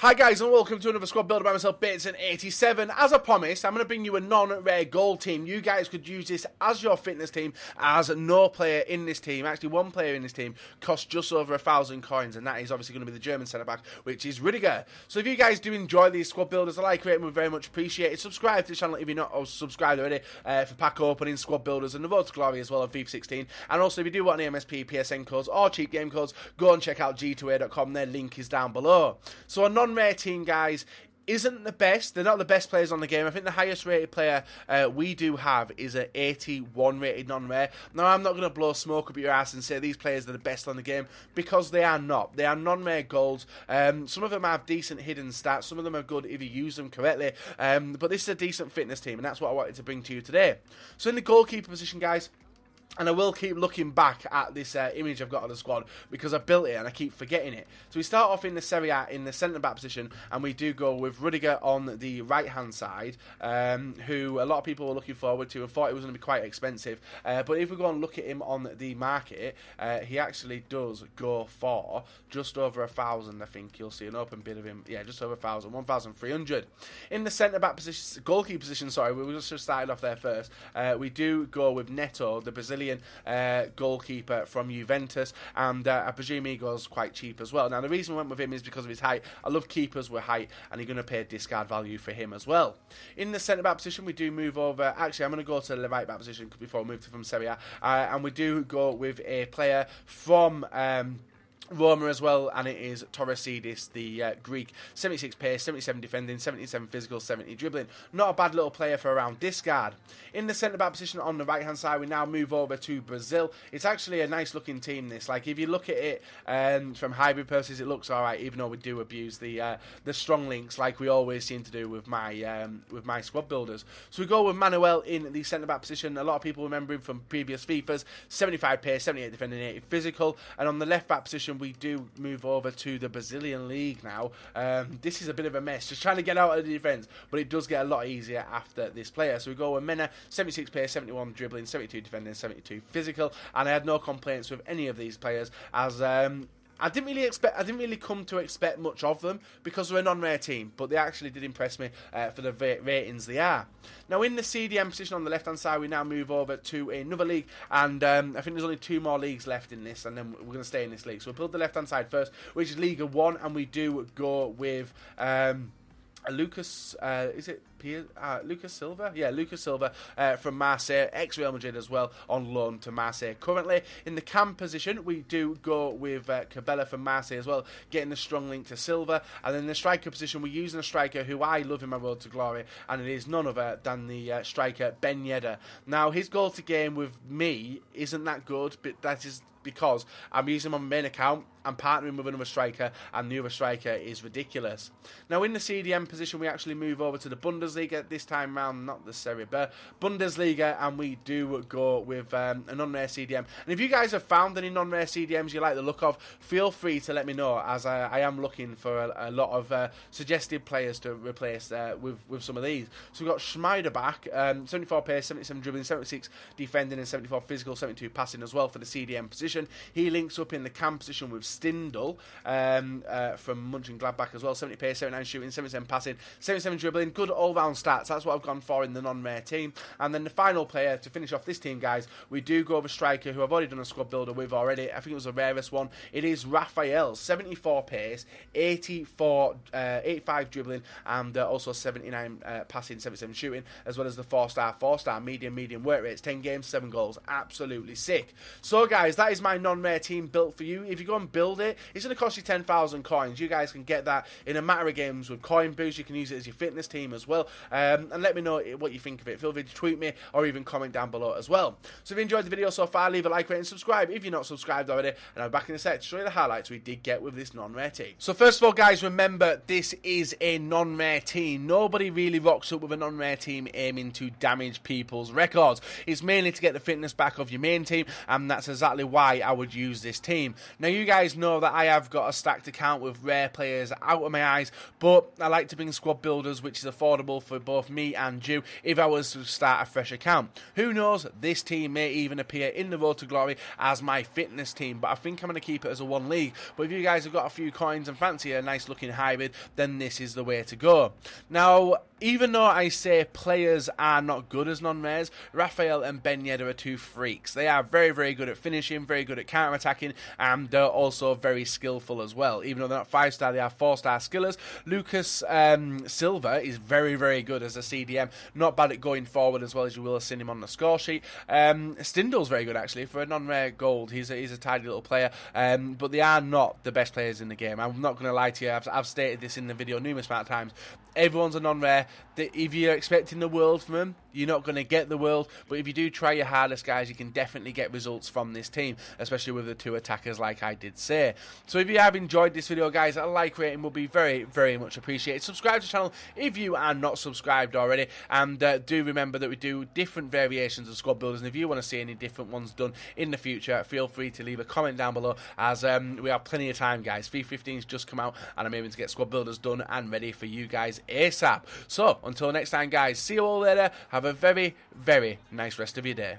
Hi guys and welcome to another squad builder by myself, Bateson87. As I promised, I'm going to bring you a non-rare gold team. You guys could use this as your fitness team, as no player in this team, actually one player in this team, costs just over a thousand coins, and that is obviously going to be the German centre-back, which is Rudiger. So if you guys do enjoy these squad builders, I like it, we very much appreciate it. Subscribe to the channel if you're not subscribed already uh, for pack opening, squad builders, and the Road to Glory as well on FIFA 16. And also if you do want any MSP, PSN codes, or cheap game codes, go and check out g2a.com, their link is down below. So a non-rare team, guys, guys isn't the best. They're not the best players on the game. I think the highest rated player uh, we do have is an 81 rated non rare. Now, I'm not going to blow smoke up your ass and say these players are the best on the game because they are not. They are non rare golds. Um, some of them have decent hidden stats. Some of them are good if you use them correctly. Um, but this is a decent fitness team, and that's what I wanted to bring to you today. So, in the goalkeeper position, guys. And I will keep looking back at this uh, image I've got of the squad because I built it and I keep forgetting it. So we start off in the Serie A in the centre back position, and we do go with Rudiger on the right hand side, um, who a lot of people were looking forward to and thought it was going to be quite expensive. Uh, but if we go and look at him on the market, uh, he actually does go for just over a thousand. I think you'll see an open bid of him. Yeah, just over a thousand, one thousand three hundred. In the centre back position, goalkeeper position. Sorry, we just started off there first. Uh, we do go with Neto, the Brazilian Brazilian uh, goalkeeper from Juventus, and uh, I presume he goes quite cheap as well. Now, the reason I went with him is because of his height. I love keepers with height, and you're going to pay discard value for him as well. In the centre back position, we do move over. Actually, I'm going to go to the right back position before I move to from Serie A, uh, and we do go with a player from. Um, Roma as well, and it is Torosidis, the uh, Greek. 76 pace, 77 defending, 77 physical, 70 dribbling. Not a bad little player for around discard. In the centre back position on the right hand side, we now move over to Brazil. It's actually a nice looking team, this. Like, if you look at it um, from hybrid purposes, it looks alright, even though we do abuse the uh, the strong links, like we always seem to do with my um, with my squad builders. So we go with Manuel in the centre back position. A lot of people remember him from previous FIFAs 75 pace, 78 defending, 80 physical. And on the left back position, we do move over to the Brazilian league now. Um, this is a bit of a mess, just trying to get out of the defence, but it does get a lot easier after this player. So we go with Mena, 76 pace, 71 dribbling, 72 defending, 72 physical, and I had no complaints with any of these players as um, I didn't really expect. I didn't really come to expect much of them because they're a non-rare team, but they actually did impress me uh, for the ratings they are. Now in the CDM position on the left-hand side, we now move over to another league, and um, I think there's only two more leagues left in this, and then we're going to stay in this league. So we'll build the left-hand side first, which is Liga One, and we do go with. Um, Lucas, uh, is it Pier, uh, Lucas Silva? Yeah, Lucas Silva uh, from Marseille, ex Real Madrid as well, on loan to Marseille. Currently in the cam position, we do go with uh, Cabella from Marseille as well, getting the strong link to Silva. And then in the striker position, we're using a striker who I love in my road to glory, and it is none other than the uh, striker Ben Yedder. Now, his goal to game with me isn't that good, but that is because I'm using my main account, I'm partnering with another striker, and the other striker is ridiculous. Now, in the CDM position, we actually move over to the Bundesliga this time round, not the Serie B, Bundesliga, and we do go with um, a non rare CDM. And if you guys have found any non rare CDMs you like the look of, feel free to let me know, as I, I am looking for a, a lot of uh, suggested players to replace uh, with, with some of these. So we've got Schmeider back, um, 74 pace, 77 dribbling, 76 defending, and 74 physical, 72 passing as well for the CDM position. He links up in the cam position with Stindl um, uh, from Mönchengladbach as well. 70 pace, 79 shooting, 77 passing, 77 dribbling. Good all round stats. That's what I've gone for in the non rare team. And then the final player to finish off this team, guys, we do go with a striker who I've already done a squad builder with already. I think it was the rarest one. It is Raffael, 74 pace, 84, uh, 85 dribbling, and uh, also 79 uh, passing, 77 shooting, as well as the 4 star, 4 star, medium, medium work rates. 10 games, 7 goals. Absolutely sick. So, guys, that is my non-rare team built for you. If you go and build it, it's going to cost you 10,000 coins. You guys can get that in a matter of games with Coin Boost. You can use it as your fitness team as well. Um, and let me know what you think of it. Feel free to tweet me or even comment down below as well. So if you enjoyed the video so far, leave a like, rate, and subscribe if you're not subscribed already. And I'm back in a sec to show you the highlights we did get with this non-rare team. So first of all, guys, remember this is a non-rare team. Nobody really rocks up with a non-rare team aiming to damage people's records. It's mainly to get the fitness back of your main team, and that's exactly why I would use this team. Now, you guys know that I have got a stacked account with rare players out of my eyes, but I like to bring squad builders, which is affordable for both me and you if I was to start a fresh account. Who knows, this team may even appear in the Road to Glory as my fitness team, but I think I'm going to keep it as a one league. But if you guys have got a few coins and fancy a nice looking hybrid, then this is the way to go. Now, even though I say players are not good as non-rares, Raffael and Ben Yedder are two freaks. They are very, very good at finishing, very good at counter-attacking, and they're also very skillful as well. Even though they're not five-star, they are four-star skillers. Lucas um, Silva is very, very good as a CDM. Not bad at going forward as well as you will have seen him on the score sheet. Um, Stindl's very good actually for a non-rare gold. He's a, he's a tidy little player, um, but they are not the best players in the game. I'm not going to lie to you. I've, I've stated this in the video numerous amount of times. Everyone's a non-rare. If you're expecting the world from them, you're not going to get the world. But if you do try your hardest, guys, you can definitely get results from this team, especially with the two attackers, like I did say. So if you have enjoyed this video, guys, a like rating will be very, very much appreciated. Subscribe to the channel if you are not subscribed already, and uh, do remember that we do different variations of squad builders. And if you want to see any different ones done in the future, feel free to leave a comment down below, as um, we have plenty of time, guys. V15's just come out, and I'm aiming to get squad builders done and ready for you guys ASAP. So until next time, guys, see you all later. Have a very, very nice rest of your day.